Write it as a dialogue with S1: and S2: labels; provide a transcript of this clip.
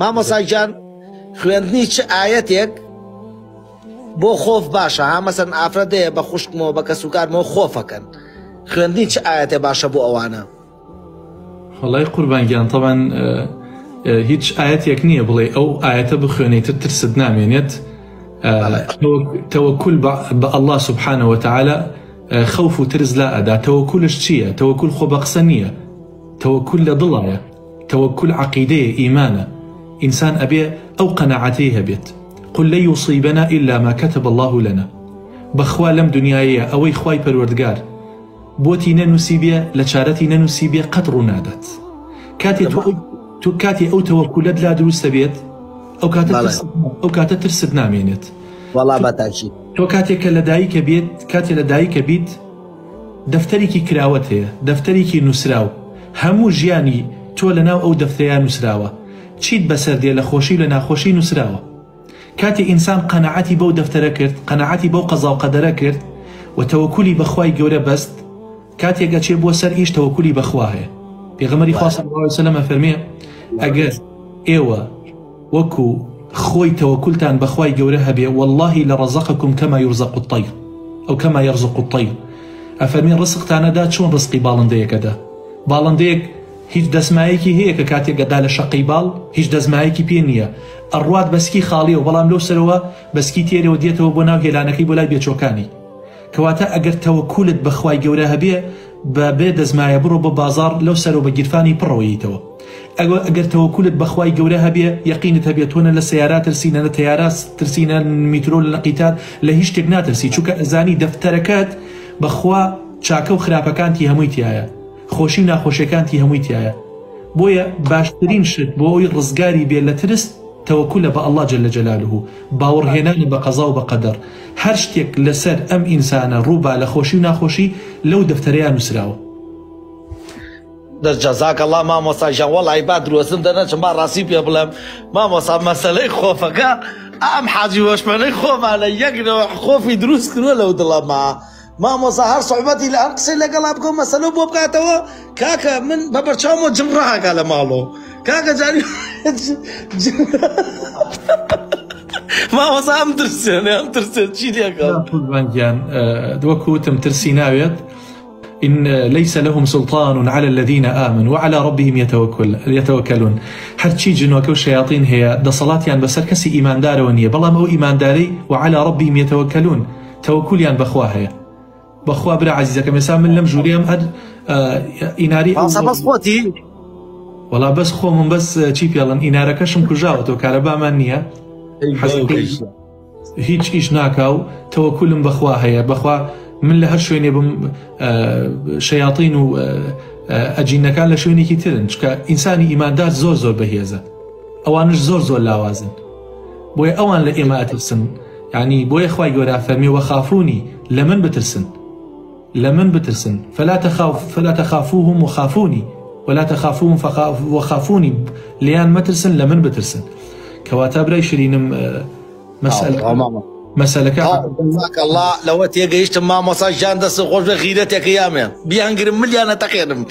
S1: مامۆساجان خوێندنی چ ئاەتێک؟ بۆ خۆف باشە ها؟ مەسەن ئافرەدەیە بە خوشکمەوە بە کەسوکارمەوە خۆفەکەن. خوێندنی چ ئاەتێ باشە بۆ ئەوانە؟
S2: وڵی قوربانگیان تەوان هیچ ئاەتێک نییە بڵێ ئەو ئاەتە بخوێنیتر ترست نامێنێت. تەوەکل بە الله سبحانه وتعالى خەوف و ترز لا ئەدا. تەوەکولش چییە؟ تەوەکل خۆ بە قسە نییە. تەوەکل لە دڵایە. تەوەکل عقیدەیە ئیمانە. ئینسان ئەبێ ئەو قەنەعەتەی هەبێت قل لن يصيبنا إلا ما كتب الله لنا. دنیاەیە ئەوەی خی پەروەردگار بۆتی نەنووسیبێ لە چارەتی نەنووسیبێ قەت ڕوو نادات کاتێ تو کاتی ئەو تەوەکولت لا بێت ئەو کاتە ئەو کاتە ترست نامێنێت
S1: وڵا بەتاچی
S2: تۆ کاتێککە لە دایکە بێت کاتێ لە دایکە بیت دەفتەرێکی کراوەت هەیە دەفتەرێکی نووسراو هەموو ژیانی تۆ لەناو ئەو دەفتەیان نووسراوە چیت بەسەر دێ لە خۆشی لە ناخۆشی نووسراوە؟ کاتی ئینسان قەنەعەتی بەو دەفتەرە کرد قەنەعەتی بەو قەزا و قەدەرە کرد و تەوەکولی بەخوای گەورە بەست کاتێکگە چێ بۆ سەر ئیش تەوەکولی بەخوا هەیە. پێغەمەری خواستەمە فەرمێ ئەگەر ئێوە وەکو خۆی تەوەکولتان بەخوای گەورە هەبێ واللهی لە ڕزەقکم کەما یورزە قوتەی ئەو کەما یارزە قوتەی ئەفەرمی ڕسقتانەدا چۆن ڕسقی باڵندەیەکەدا؟ باڵندەیەک هیچ دەسمایەکی هەیە کە کاتێکگەدا لە شەقی باڵ هیچ دەزمایەکی پێ نییە. ئەڕوات بەسکی خاڵی و بەڵام لەو سەرەوە بەسکی تێرەوە دێتەوە بۆ ناو هێلانەکەی بۆ لای بێچۆکانی. کەواتە ئەگەر تەوە کولت بەخوای گەورە هەبێ بە بێ دەزمایە بڕۆ بە بازار لەو سەرەوە بە گیرفانی پڕەوەیتەوە ئەگەر تەوە کولت بەخوای گەورە هەبێ یقینت هەبێت تۆنە لە سیارات ترسینە لە تیاراس ترسینە میترۆ لە قیتار لە هیچ شتێک ناترسی. چونکە ئەزانی دەفتەرەکەت بەخوا چاکە و خراپەکانتی هەمووی تایە خۆشی ناخۆشیەکانتی هەمووی تایە. بۆیە باشترین شت بۆ ئەوی ڕزگاری بێ لە ترست تەوەکولە بە الله جل جلاله باوەڕهێنانی بە قەزا و بە قەدەر. هەر شتێک لەسەر ئەم ئینسانە ڕووبا لە خۆشی و ناخۆشی لەو دەفتەریان نووسراوە.
S1: دەجەزاک الله مامۆساژان وەڵی با درۆزم دەنەچم با ڕاستی پێ بڵێم. مامۆسا مەسلەی خۆفەکە ئەم حاجی وەشمەنەی خۆمانە یەکەوە خۆفی دروست کردوە لەو دڵەما. هەر سوحبەتی لە ئەم قسەی لەگەڵا بکەم مەسەلە بۆ بکاتەوە کاکە من بە بەرچاومە جمڕاهاکە لە ماڵۆ کاکە جاری مامۆسا ئەم ترسێنێ ئەم ترسێت چی
S2: لێکەڵبانگیان دووەکوتم ترسی ناوێت إن ليس لهم سلطان على الذين آمنوا وعلى ربهم يتوكل يتوكلون. هرچی الشياطين هي ده صلاتيان بسر كسي إيمان دارونية بلام أو إيمان داري وعلى ربهم يتوكلون. توكليان بخواه هي. بەخوا برا عزیزەکە مێسا من لەم ژووریم هەر ئیناری
S1: خۆتی؟
S2: وڵا بەس خۆمم بەس چی پێڵن؟ ئینارەکەشم کوژاوەەوە کارەبامان نییە. هیچ ئیش ناکا و تەوەکولم بەخوا هەیە. بەخوا من لە هەر شوێنێ بم شەیاطین و ئەجینەکان لە شوێنێکی ترن. چکە ئینسانی ئیماندار زۆر زۆر بەهێزە. ئەوانش زۆر زۆر لاوازن. بۆیە ئەوان لە ئێمە ئەترسن. ینی بۆیە خی گۆرا فەرمی وە خافونی لە من بترسن. لمن بترسن؟ فلا تخاف فلا تخافوهم وخافوني. ولا تخافوهم وخافوني. ليان مترسن لمن بترسن. كواتا براي شرينم آه، مسألة مسألة
S1: جزاك الله. لو تيجيشت ما مصاج جان دس غوش غيرتك يا مان بيانجر مليانة تقيرم.